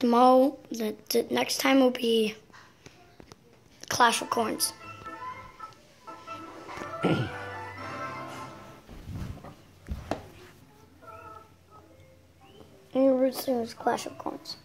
Tomorrow, the, the next time will be Clash of Corns. Your root is Clash of Corns.